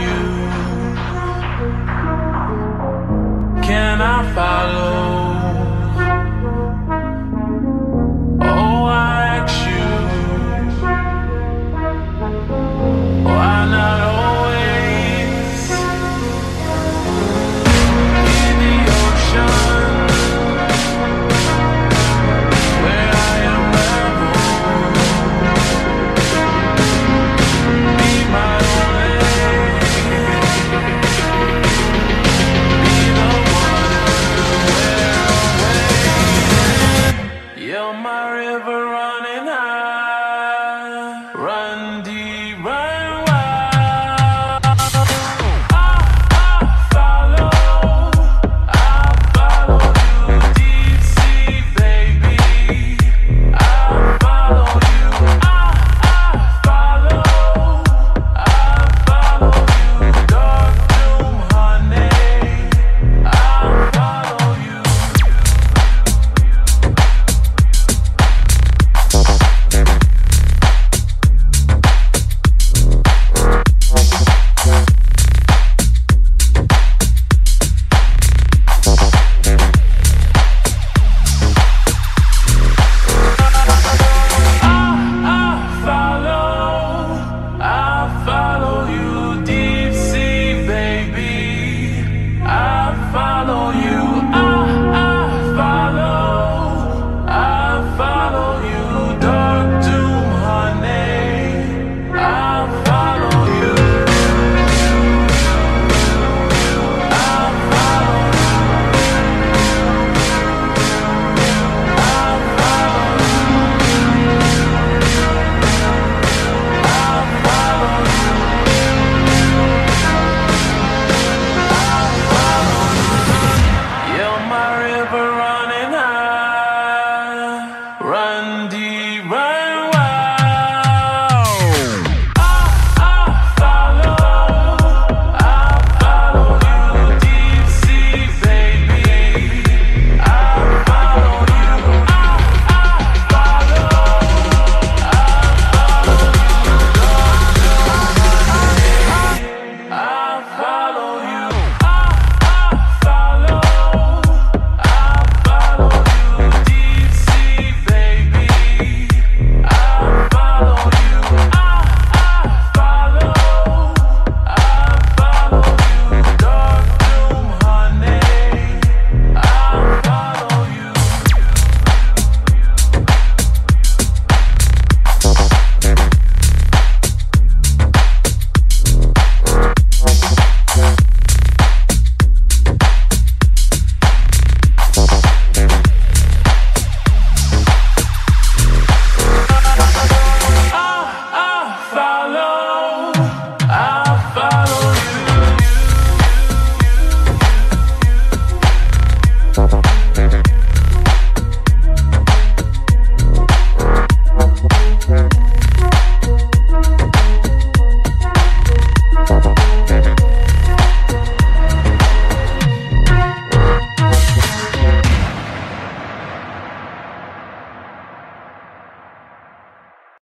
you.